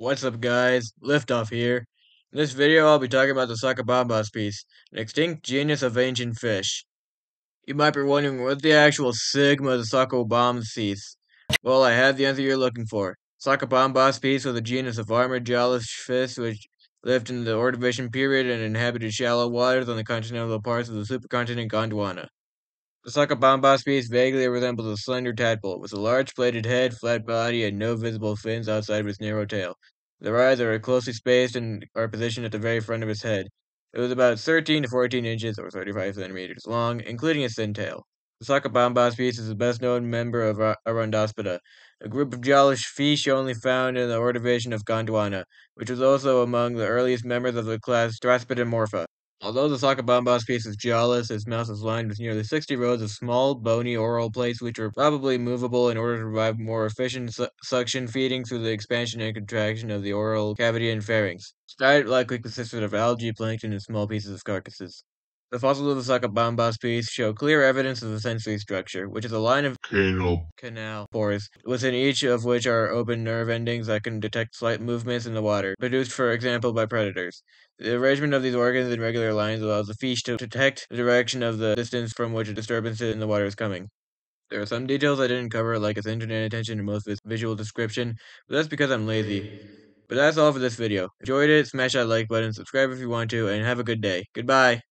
What's up guys, Liftoff here. In this video I'll be talking about the Sacabambaspis, an extinct genus of ancient fish. You might be wondering what the actual sigma of the Sacabambaspis. Well, I have the answer you're looking for. Sacabambaspis was a genus of armored jawless fish which lived in the Ordovician period and inhabited shallow waters on the continental parts of the supercontinent Gondwana. The Sacabambaspis vaguely resembles a slender tadpole, with a large plated head, flat body, and no visible fins outside of its narrow tail. The eyes are closely spaced and are positioned at the very front of its head. It was about 13 to 14 inches, or 35 centimeters, long, including its thin tail. The Sacabambaspis is the best known member of Arandaspida, a group of jawless fish only found in the Ordovician of Gondwana, which was also among the earliest members of the class Pteraspidomorpha. Although the Sacabambaspis is jawless, its mouth is lined with nearly 60 rows of small, bony oral plates which are probably movable in order to provide more efficient su suction feeding through the expansion and contraction of the oral cavity and pharynx. Its diet likely consisted of algae, plankton, and small pieces of carcasses. The fossils of the Sacabambaspis show clear evidence of the sensory structure, which is a line of canal, canal pores, within each of which are open nerve endings that can detect slight movements in the water, produced, for example, by predators. The arrangement of these organs in regular lines allows the fish to detect the direction of the distance from which a disturbance in the water is coming. There are some details I didn't cover, like its internet attention and most of its visual description, but that's because I'm lazy. But that's all for this video. Enjoyed it, smash that like button, subscribe if you want to, and have a good day. Goodbye!